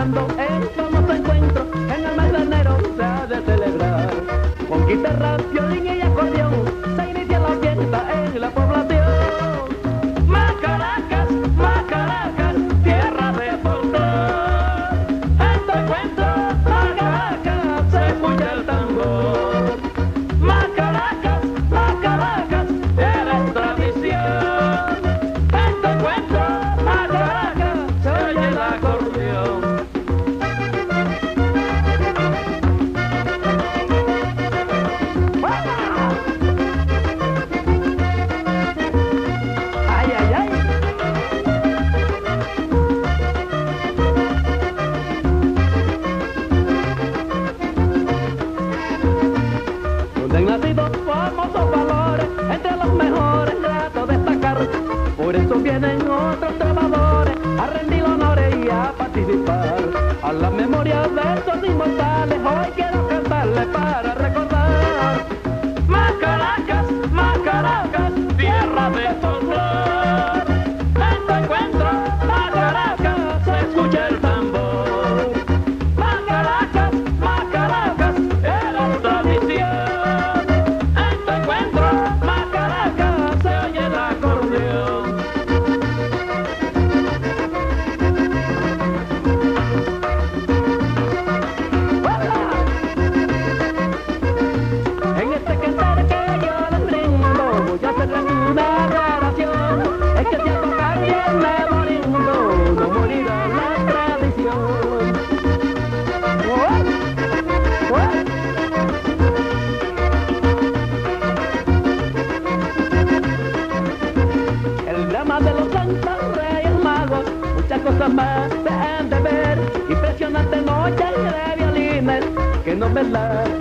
celebrando el famoso encuentro, en el mes de enero se ha de celebrar. Con guitarra, violín A la memoria de esos inmortales hoy quiero cantarle para cosa más de ver. Impresionante noche de violines que no me la